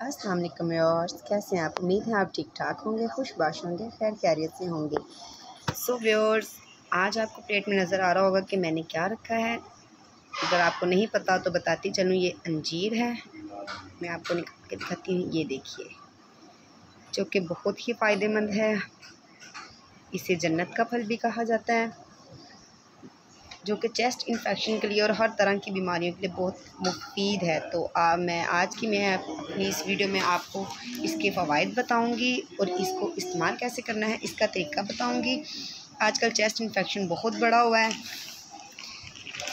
अस्सलाम वालेकुम व्यूअर्स कैसे हैं आप? उम्मीद है आप ठीक ठाक होंगे खुशबाश होंगे खैर कैरियत से होंगे। सो so, व्यूअर्स आज आपको प्लेट में नज़र आ रहा होगा कि मैंने क्या रखा है। अगर आपको नहीं पता तो बताती चलूँ ये अंजीर है। मैं आपको निकाल के दिखाती हूँ ये देखिए। जो कि बहुत ही फ़ायदेमंद है। इसे जन्नत का फल भी कहा जाता है। जो कि चेस्ट इन्फेक्शन के लिए और हर तरह की बीमारियों के लिए बहुत मुफीद है। तो आ, मैं आज की मैं अपनी इस वीडियो में आपको इसके फ़वाद बताऊँगी और इसको इस्तेमाल कैसे करना है इसका तरीका बताऊँगी। आजकल चेस्ट इन्फेक्शन बहुत बड़ा हुआ है।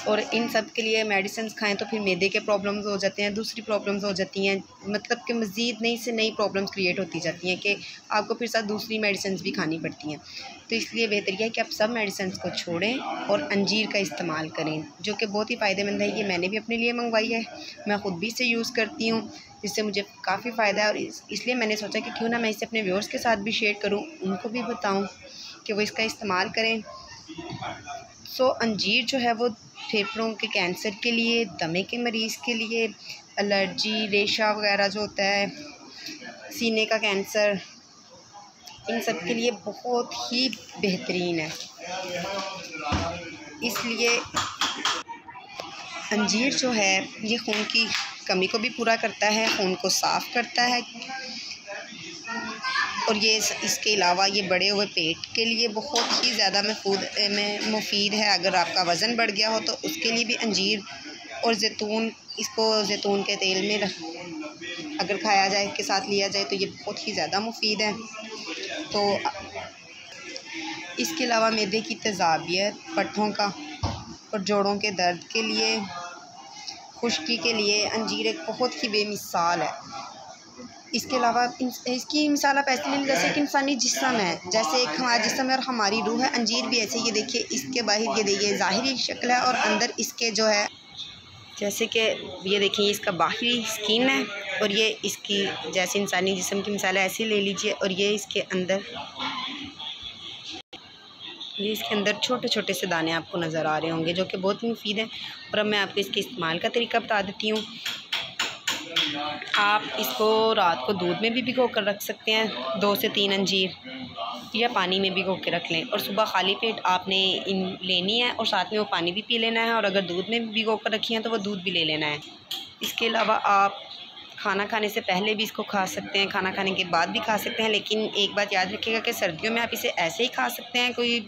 और इन सब के लिए मेडिसिन खाएँ तो फिर मैदे के प्रॉब्लम्स हो जाते हैं, दूसरी प्रॉब्लम्स हो जाती हैं। मतलब कि मज़ीद नई से नई प्रॉब्लम्स क्रिएट होती जाती हैं कि आपको फिर साथ दूसरी मेडिसिन भी खानी पड़ती हैं। तो इसलिए बेहतर यह है कि आप सब मेडिसिन को छोड़ें और अंजीर का इस्तेमाल करें, जो कि बहुत ही फ़ायदेमंद है। ये मैंने भी अपने लिए मंगवाई है, मैं ख़ुद भी इसे यूज़ करती हूँ, जिससे मुझे काफ़ी फ़ायदा है। और इसलिए मैंने सोचा कि क्यों ना मैं इसे अपने व्यूअर्स के साथ भी शेयर करूँ, उनको भी बताऊँ कि वो इसका इस्तेमाल करें। सो अंजीर जो है वो फेफड़ों के कैंसर के लिए, दमे के मरीज़ के लिए, एलर्जी, रेशा वगैरह जो होता है, सीने का कैंसर, इन सब के लिए बहुत ही बेहतरीन है। इसलिए अंजीर जो है, ये खून की कमी को भी पूरा करता है, खून को साफ़ करता है। और ये इसके अलावा ये बड़े हुए पेट के लिए बहुत ही ज़्यादा महफूद में मुफीद है। अगर आपका वज़न बढ़ गया हो तो उसके लिए भी अंजीर और जैतून, इसको जैतून के तेल में रख, अगर खाया जाए, के साथ लिया जाए तो ये बहुत ही ज़्यादा मुफीद है। तो इसके अलावा मैदे की तेज़ाबियत पट्ठों का और जोड़ों के दर्द के लिए, खुश्की के लिए अंजीर एक बहुत ही बेमिसाल है। इसके अलावा इसकी मिसाल आप ऐसे ले जैसे कि इंसानी जिसम है, जैसे एक हमारा जिसम है और हमारी रूह है, अंजीर भी ऐसे ये देखिए, इसके बाहर ये देखिए, ज़ाहिरी शक्ल है और अंदर इसके जो है, जैसे कि ये देखिए, इसका बाहरी स्किन है और ये इसकी, जैसे इंसानी जिसम की मिसाल ऐसे ले लीजिए और ये इसके अंदर, ये इसके अंदर छोटे छोटे से दाने आपको नज़र आ रहे होंगे, जो कि बहुत मुफीद हैं। और अब मैं आपको इसके इस्तेमाल का तरीका बता देती हूँ। आप इसको रात को दूध में भी भिगो कर रख सकते हैं, दो से तीन अंजीर या पानी में भिगो के रख लें। और सुबह खाली पेट आपने इन लेनी है और साथ में वो पानी भी पी लेना है और अगर दूध में भी भिगो कर रखी हैं तो वो दूध भी ले लेना है। इसके अलावा आप खाना खाने से पहले भी इसको खा सकते हैं खाना खाने के बाद भी खा सकते हैं लेकिन एक बात याद रखिएगा कि सर्दियों में आप इसे ऐसे ही खा सकते हैं कोई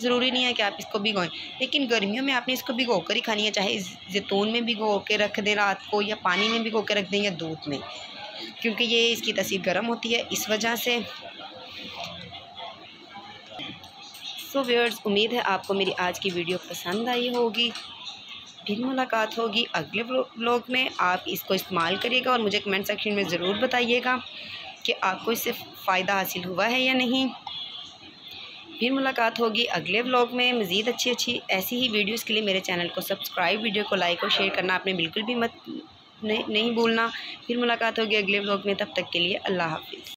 ज़रूरी नहीं है कि आप इसको भिगोएँ। लेकिन गर्मियों में आपने इसको भिगो कर ही खानी है चाहे जैतून में भिगो के रख दें रात को या पानी में भिगो के रख दें या दूध में क्योंकि ये इसकी तसीर गर्म होती है। इस वजह से सो so, व्यूअर्स उम्मीद है आपको मेरी आज की वीडियो पसंद आई होगी। फिर मुलाकात होगी। अगले ब्लॉग में आप इसको इस्तेमाल करिएगा और मुझे कमेंट सेक्शन में ज़रूर बताइएगा कि आपको इससे फ़ायदा हासिल हुआ है या नहीं। फिर मुलाकात होगी अगले ब्लॉग में। मज़ीद अच्छी अच्छी ऐसी ही वीडियोज़ के लिए मेरे चैनल को सब्सक्राइब वीडियो को लाइक और शेयर करना आपने बिल्कुल भी मत नहीं, भूलना। फिर मुलाकात होगी अगले ब्लॉग में। तब तक के लिए अल्लाह हाफिज़।